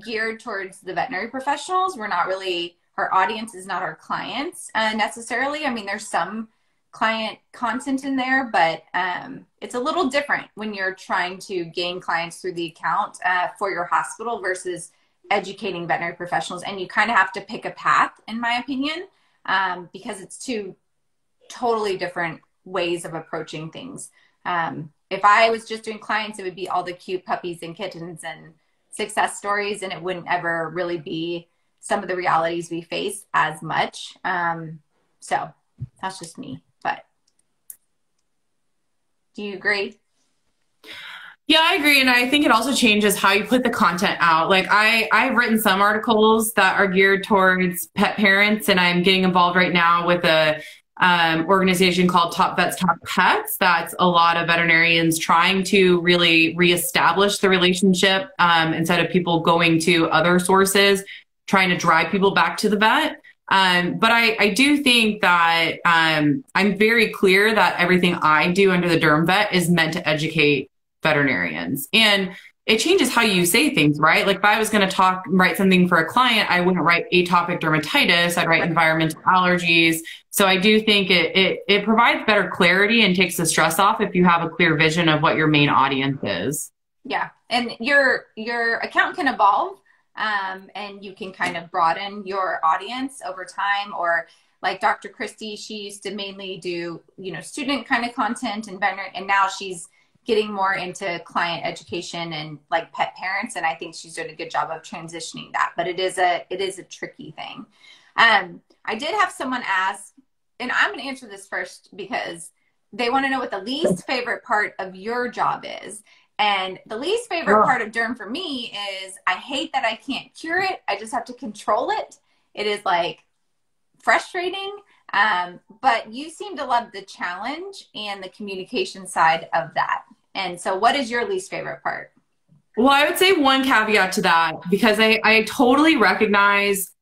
geared towards the veterinary professionals. We're not really our audience is not our clients uh, necessarily. I mean, there's some client content in there, but um, it's a little different when you're trying to gain clients through the account uh, for your hospital versus educating veterinary professionals. And you kind of have to pick a path, in my opinion, um, because it's two totally different ways of approaching things. Um, if I was just doing clients, it would be all the cute puppies and kittens and success stories, and it wouldn't ever really be some of the realities we face as much. Um, so that's just me. But do you agree? Yeah, I agree. And I think it also changes how you put the content out. Like I, I've written some articles that are geared towards pet parents and I'm getting involved right now with a um, organization called Top Vets Talk Pets. That's a lot of veterinarians trying to really reestablish the relationship um, instead of people going to other sources, trying to drive people back to the vet. Um, but I, I do think that um, I'm very clear that everything I do under the derm vet is meant to educate veterinarians. And it changes how you say things, right? Like if I was going to talk, write something for a client, I wouldn't write atopic dermatitis. I'd write environmental allergies. So I do think it, it, it provides better clarity and takes the stress off if you have a clear vision of what your main audience is. Yeah. And your, your account can evolve. Um, and you can kind of broaden your audience over time or like Dr. Christie, she used to mainly do, you know, student kind of content and vendor, and now she's getting more into client education and like pet parents and i think she's doing a good job of transitioning that but it is a it is a tricky thing um i did have someone ask and i'm going to answer this first because they want to know what the least favorite part of your job is and the least favorite part of derm for me is i hate that i can't cure it i just have to control it it is like frustrating um, but you seem to love the challenge and the communication side of that. And so, what is your least favorite part? Well, I would say one caveat to that because I, I totally recognize.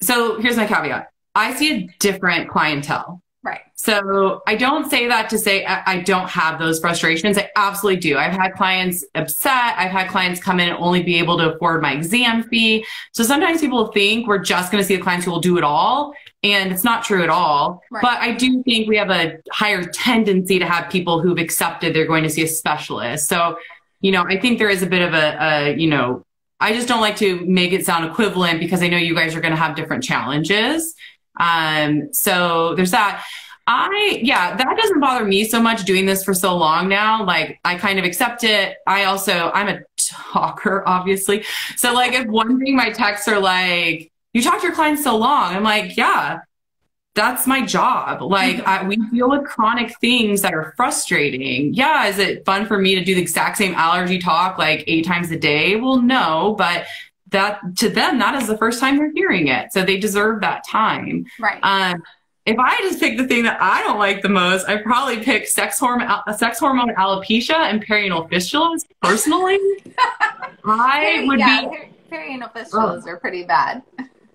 So, here's my caveat I see a different clientele. Right. So I don't say that to say I, don't have those frustrations. I absolutely do. I've had clients upset. I've had clients come in and only be able to afford my exam fee. So sometimes people think we're just going to see the clients who will do it all. And it's not true at all. Right. But I do think we have a higher tendency to have people who've accepted they're going to see a specialist. So, you know, I think there is a bit of a, a you know, I just don't like to make it sound equivalent because I know you guys are going to have different challenges. Um, so there's that. I, yeah, that doesn't bother me so much doing this for so long now. Like, I kind of accept it. I also, I'm a talker, obviously. So, like, if one thing my texts are like, you talk to your clients so long, I'm like, yeah, that's my job. Like, I, we deal with chronic things that are frustrating. Yeah, is it fun for me to do the exact same allergy talk like eight times a day? Well, no, but that to them, that is the first time they're hearing it. So they deserve that time. Right. Um, if I just pick the thing that I don't like the most, I probably pick sex hormone, sex hormone alopecia and perianal fistulas. Personally, I would yeah, be. Perianal fistulas oh. are pretty bad.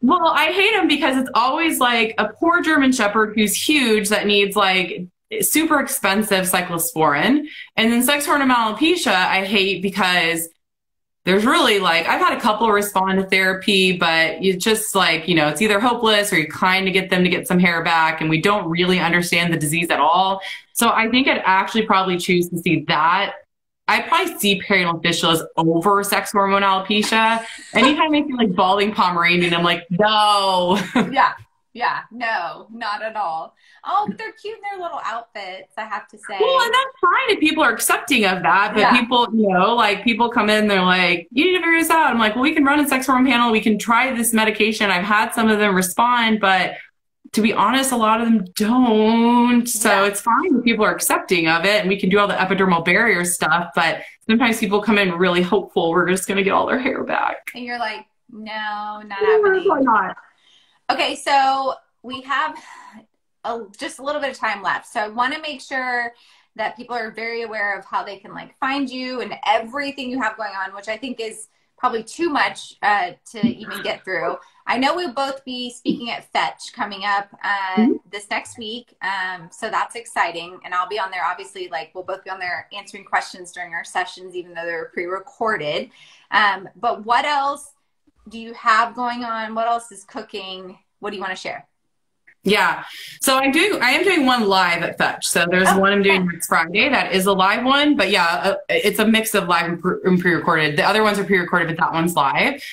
Well, I hate them because it's always like a poor German Shepherd who's huge that needs like super expensive cyclosporin, and then sex hormone alopecia. I hate because there's really like I've had a couple respond to therapy, but you just like, you know, it's either hopeless or you're trying to get them to get some hair back and we don't really understand the disease at all. So I think I'd actually probably choose to see that. I probably see perianal fistulas over sex hormone alopecia. Anytime I see like balding Pomeranian, I'm like, no. yeah. Yeah, no, not at all. Oh, but they're cute in their little outfits, I have to say. Well, and that's fine if people are accepting of that. But yeah. people, you know, like people come in, they're like, you need to figure this out. I'm like, well, we can run a sex hormone panel. We can try this medication. I've had some of them respond, but to be honest, a lot of them don't. So yeah. it's fine if people are accepting of it and we can do all the epidermal barrier stuff. But sometimes people come in really hopeful we're just going to get all their hair back. And you're like, no, not happening. Why not? Okay, so we have a, just a little bit of time left. So I want to make sure that people are very aware of how they can like find you and everything you have going on, which I think is probably too much uh, to even get through. I know we'll both be speaking at Fetch coming up uh, mm-hmm. this next week. Um, so that's exciting. And I'll be on there, obviously, like we'll both be on there answering questions during our sessions, even though they're pre recorded. Um, but what else do you have going on? What else is cooking? What do you want to share? Yeah. So I do, I am doing one live at Fetch. So there's oh, one I'm doing next Friday. That is a live one, but yeah, uh, it's a mix of live and pre-recorded. The other ones are pre-recorded, but that one's live.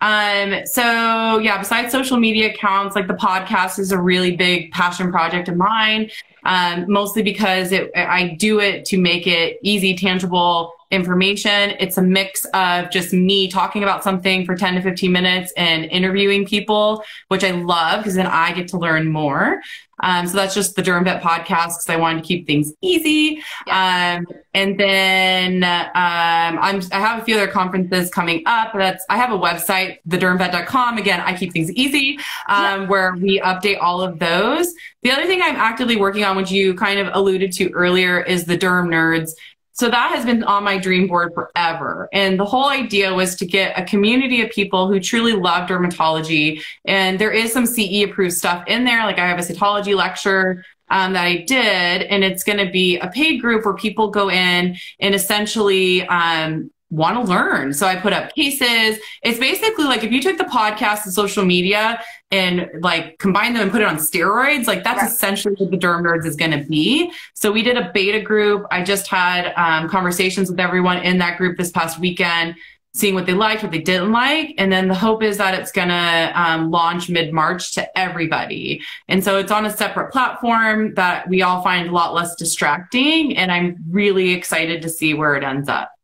Um, so yeah, besides social media accounts, like the podcast is a really big passion project of mine. Um, mostly because it, I do it to make it easy, tangible, information. It's a mix of just me talking about something for 10 to 15 minutes and interviewing people, which I love because then I get to learn more. Um, so that's just the Derm Vet podcast because I wanted to keep things easy. Yeah. Um, and then um, I'm, I have a few other conferences coming up. That's I have a website, thedermvet.com. Again, I keep things easy, um, yeah. where we update all of those. The other thing I'm actively working on, which you kind of alluded to earlier, is the Derm Nerds. So that has been on my dream board forever. And the whole idea was to get a community of people who truly love dermatology. And there is some CE approved stuff in there. Like I have a cytology lecture um, that I did, and it's going to be a paid group where people go in and essentially um, want to learn. So I put up cases. It's basically like if you took the podcast and social media and like combine them and put it on steroids, like that's right. essentially what the Derm Nerds is going to be. So we did a beta group. I just had um, conversations with everyone in that group this past weekend, seeing what they liked, what they didn't like. And then the hope is that it's going to um, launch mid March to everybody. And so it's on a separate platform that we all find a lot less distracting. And I'm really excited to see where it ends up.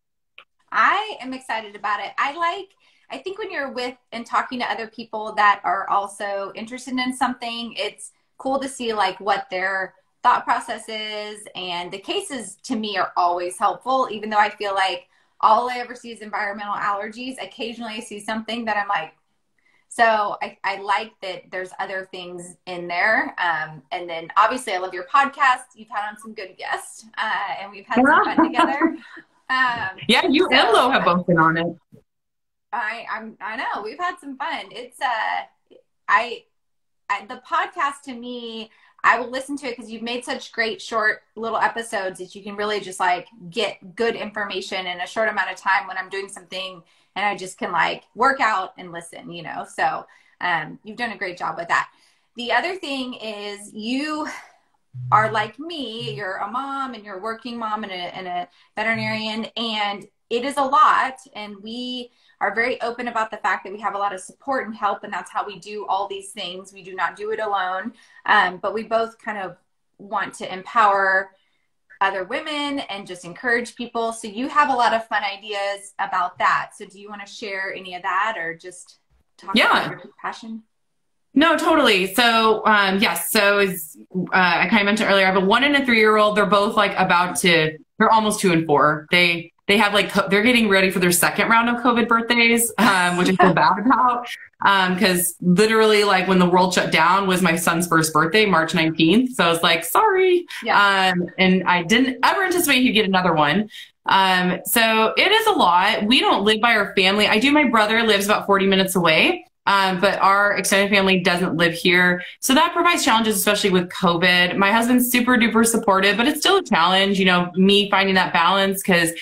I am excited about it. I like, I think when you're with and talking to other people that are also interested in something, it's cool to see like what their thought process is. And the cases to me are always helpful, even though I feel like all I ever see is environmental allergies. Occasionally I see something that I'm like, so I, I like that there's other things in there. Um, and then obviously I love your podcast. You've had on some good guests uh, and we've had some fun together. Um, yeah, you so, and Lo have both been on it. I I'm I know we've had some fun. It's uh I, I the podcast to me I will listen to it because you've made such great short little episodes that you can really just like get good information in a short amount of time when I'm doing something and I just can like work out and listen, you know. So um, you've done a great job with that. The other thing is you are like me, you're a mom and you're a working mom and a, and a veterinarian, and it is a lot. And we are very open about the fact that we have a lot of support and help, and that's how we do all these things. We do not do it alone, um, but we both kind of want to empower other women and just encourage people. So you have a lot of fun ideas about that. So do you want to share any of that or just talk yeah. about your passion? No, totally. So, um, yes. So, as uh, I kind of mentioned earlier, I have a one and a three year old. They're both like about to. They're almost two and four. They they have like they're getting ready for their second round of COVID birthdays, um, which I feel bad about Um, because um, literally like when the world shut down was my son's first birthday, March nineteenth. So I was like, sorry, yeah. um, and I didn't ever anticipate he'd get another one. Um, so it is a lot. We don't live by our family. I do. My brother lives about forty minutes away. Um, but our extended family doesn't live here. So that provides challenges, especially with COVID. My husband's super duper supportive, but it's still a challenge, you know, me finding that balance because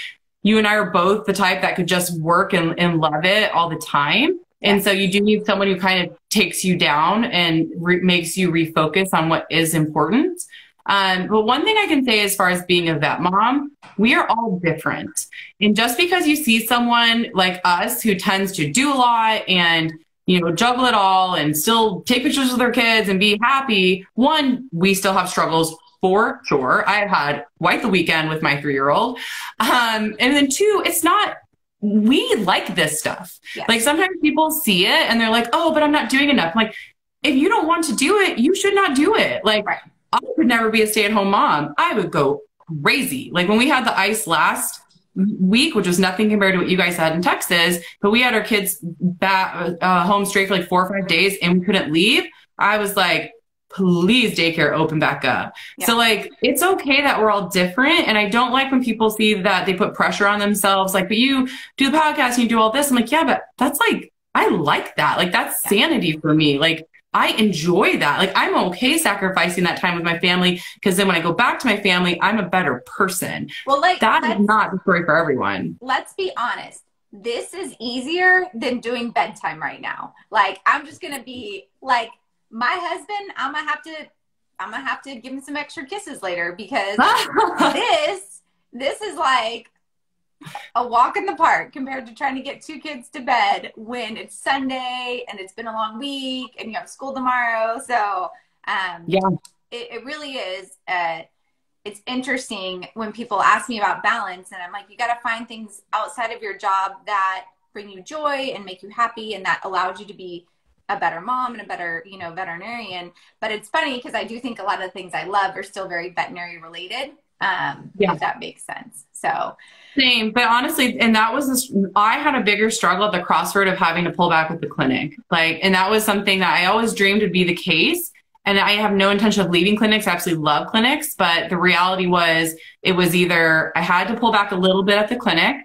you and I are both the type that could just work and, and love it all the time. And so you do need someone who kind of takes you down and re- makes you refocus on what is important. Um, but one thing I can say as far as being a vet mom, we are all different. And just because you see someone like us who tends to do a lot and you know, juggle it all and still take pictures with their kids and be happy. One, we still have struggles for sure. I've had quite the weekend with my three year old. Um, and then two, it's not, we like this stuff. Yes. Like sometimes people see it and they're like, oh, but I'm not doing enough. I'm like, if you don't want to do it, you should not do it. Like, right. I could never be a stay at home mom. I would go crazy. Like when we had the ice last, week, which was nothing compared to what you guys had in Texas. But we had our kids back uh, home straight for like four or five days, and we couldn't leave. I was like, please daycare open back up. Yeah. So like it's okay that we're all different. And I don't like when people see that they put pressure on themselves, like, but you do the podcast and you do all this. I'm like, yeah, but that's like I like that. Like that's yeah. sanity for me. Like I enjoy that. Like I'm okay sacrificing that time with my family because then when I go back to my family, I'm a better person. Well, like that is not the story for everyone. Let's be honest. This is easier than doing bedtime right now. Like I'm just gonna be like my husband. I'm gonna have to. I'm gonna have to give him some extra kisses later because this this is like a walk in the park compared to trying to get two kids to bed when it's Sunday and it's been a long week and you have school tomorrow. So, um, yeah, it, it really is. Uh, it's interesting when people ask me about balance, and I'm like, you got to find things outside of your job that bring you joy and make you happy, and that allows you to be a better mom and a better, you know, veterinarian. But it's funny because I do think a lot of the things I love are still very veterinary related. Um, yeah. if that makes sense. So, same, but honestly, and that was this, I had a bigger struggle at the crossroad of having to pull back with the clinic. Like, and that was something that I always dreamed would be the case. And I have no intention of leaving clinics. I absolutely love clinics, but the reality was it was either I had to pull back a little bit at the clinic,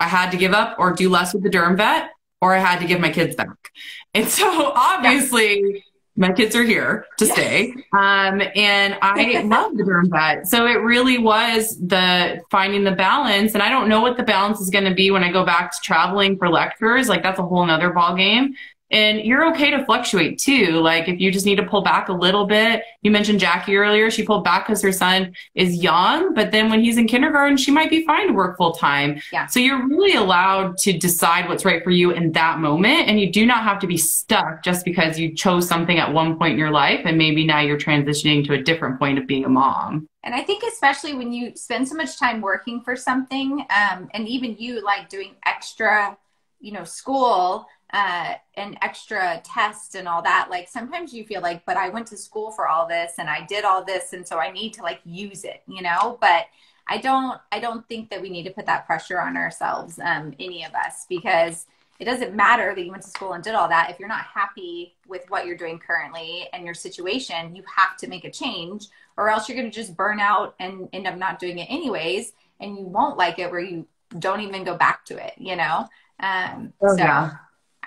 I had to give up or do less with the derm vet, or I had to give my kids back. And so obviously my kids are here to yes. stay. Um, and I love the derm vet. So it really was the finding the balance. And I don't know what the balance is going to be when I go back to traveling for lectures. Like that's a whole nother ball game. And you're okay to fluctuate too. Like if you just need to pull back a little bit. You mentioned Jackie earlier. She pulled back because her son is young, but then when he's in kindergarten, she might be fine to work full time. Yeah. So you're really allowed to decide what's right for you in that moment. And you do not have to be stuck just because you chose something at one point in your life and maybe now you're transitioning to a different point of being a mom. And I think especially when you spend so much time working for something, um, and even you like doing extra, you know, school uh, and extra test and all that. Like sometimes you feel like, but I went to school for all this and I did all this, and so I need to like use it, you know. But I don't. I don't think that we need to put that pressure on ourselves, um, any of us, because it doesn't matter that you went to school and did all that. If you're not happy with what you're doing currently and your situation, you have to make a change, or else you're going to just burn out and end up not doing it anyways, and you won't like it where you don't even go back to it, you know. Um, oh, so. Yeah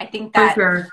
I think that. Sure.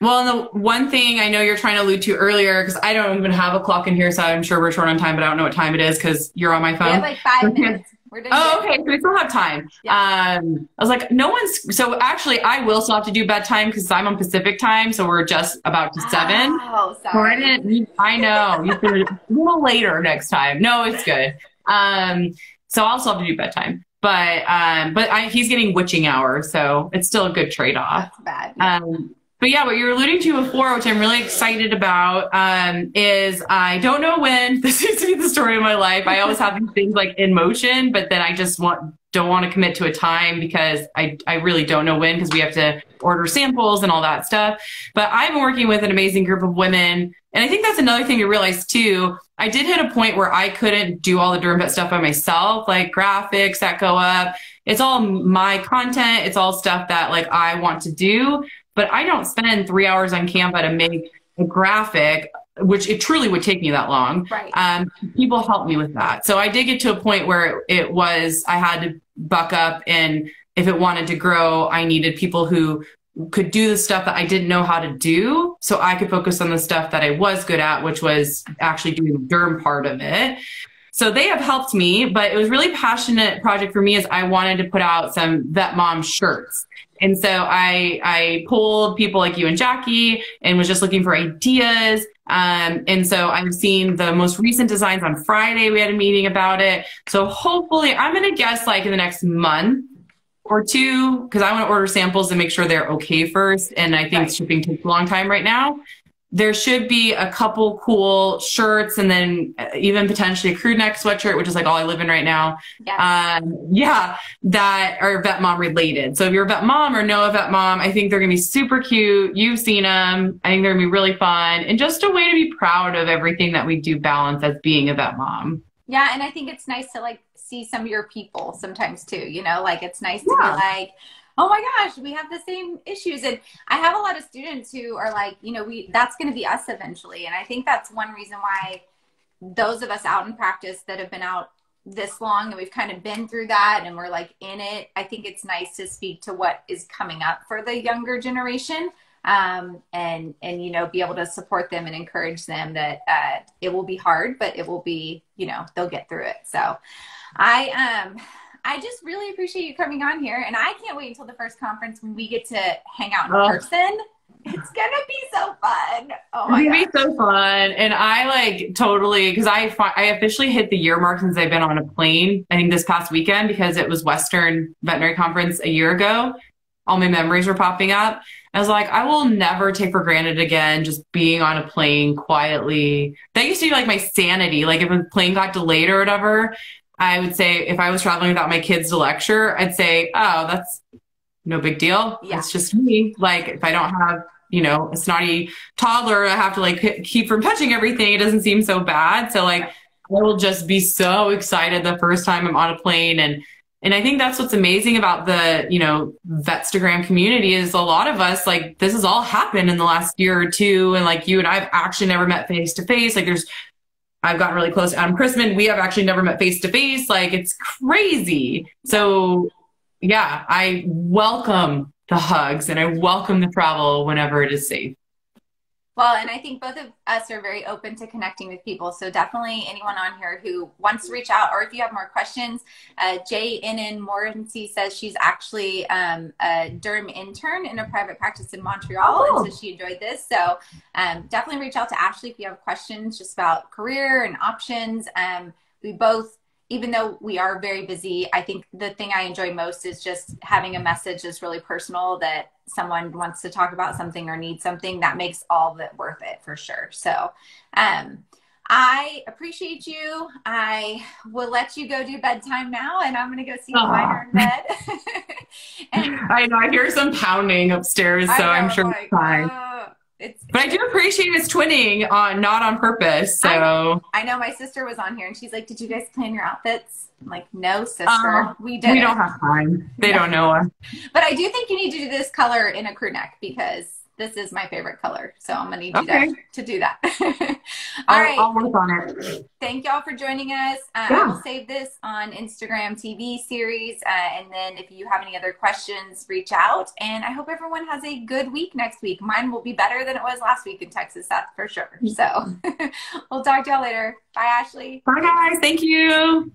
Well, the one thing I know you're trying to allude to earlier, because I don't even have a clock in here, so I'm sure we're short on time, but I don't know what time it is because you're on my phone. We have like five minutes. oh, okay. So we still have time. Yeah. Um, I was like, no one's. So actually, I will still have to do bedtime because I'm on Pacific time, so we're just about to seven. Oh, sorry. I, didn't, I know. You can a little later next time. No, it's good. Um, so I'll still have to do bedtime but um, but I, he's getting witching hour, so it's still a good trade off. That's bad. Um, but yeah, what you're alluding to before, which I'm really excited about, um, is I don't know when this seems to be the story of my life. I always have these things like in motion, but then I just want don't want to commit to a time because I, I really don't know when because we have to order samples and all that stuff. But been working with an amazing group of women. And I think that's another thing to realize too. I did hit a point where I couldn't do all the DermVet stuff by myself, like graphics that go up. It's all my content. It's all stuff that like I want to do, but I don't spend three hours on Canva to make a graphic which it truly would take me that long. Right. Um, people helped me with that. So I did get to a point where it was, I had to buck up and if it wanted to grow, I needed people who could do the stuff that I didn't know how to do. So I could focus on the stuff that I was good at, which was actually doing the derm part of it. So they have helped me, but it was really passionate project for me as I wanted to put out some vet mom shirts. And so I, I pulled people like you and Jackie and was just looking for ideas. Um, and so I've seen the most recent designs on Friday. We had a meeting about it. So hopefully I'm going to guess like in the next month or two, because I want to order samples and make sure they're okay first. And I think right. shipping takes a long time right now there should be a couple cool shirts and then even potentially a crew neck sweatshirt, which is like all I live in right now. Yeah. Um, yeah, that are vet mom related. So if you're a vet mom or know a vet mom, I think they're gonna be super cute. You've seen them. I think they're gonna be really fun and just a way to be proud of everything that we do balance as being a vet mom. Yeah, and I think it's nice to like see some of your people sometimes too. You know, like it's nice to be like oh my gosh, we have the same issues. And I have a lot of students who are like, you know, we that's going to be us eventually. And I think that's one reason why those of us out in practice that have been out this long and we've kind of been through that and we're like in it. I think it's nice to speak to what is coming up for the younger generation. Um, and and you know be able to support them and encourage them that uh, it will be hard, but it will be you know they'll get through it. So I um I just really appreciate you coming on here, and I can't wait until the first conference when we get to hang out in oh. person. It's gonna be so fun. Oh my It's gonna be so fun, and I like totally because I I officially hit the year mark since I've been on a plane. I think this past weekend because it was Western Veterinary Conference a year ago. All my memories were popping up. I was like, I will never take for granted again just being on a plane quietly. That used to be like my sanity. Like if a plane got delayed or whatever, I would say if I was traveling without my kids to lecture, I'd say, oh, that's no big deal. Yeah. It's just me. Like if I don't have, you know, a snotty toddler, I have to like keep from touching everything. It doesn't seem so bad. So like I will just be so excited the first time I'm on a plane and and I think that's what's amazing about the, you know, Vetstagram community is a lot of us, like, this has all happened in the last year or two. And like you and I've actually never met face to face. Like there's I've gotten really close to Adam Christman. We have actually never met face to face. Like it's crazy. So yeah, I welcome the hugs and I welcome the travel whenever it is safe. Well, and I think both of us are very open to connecting with people. So definitely anyone on here who wants to reach out, or if you have more questions, uh, JNN Morency says she's actually um, a derm intern in a private practice in Montreal, oh. and so she enjoyed this. So um, definitely reach out to Ashley if you have questions just about career and options. Um, we both even though we are very busy, I think the thing I enjoy most is just having a message that's really personal that someone wants to talk about something or needs something that makes all of it worth it for sure. So, um, I appreciate you. I will let you go do bedtime now, and I'm going to go see Aww. Minor in bed. and I know I hear some pounding upstairs, so know, I'm sure like, it's fine. Uh, it's, but I do appreciate his twinning on not on purpose. So I know, I know, my sister was on here and she's like, "Did you guys plan your outfits?" I'm like, "No, sister, uh, we didn't. We don't have time. They don't know us." But I do think you need to do this color in a crew neck because this is my favorite color. So I'm gonna need okay. you to, to do that. All I'll, right. I'll work on it. Thank y'all for joining us. Uh, yeah. I will save this on Instagram TV series. Uh, and then if you have any other questions, reach out. And I hope everyone has a good week next week. Mine will be better than it was last week in Texas, that's for sure. So we'll talk to y'all later. Bye, Ashley. Bye, guys. Thank you.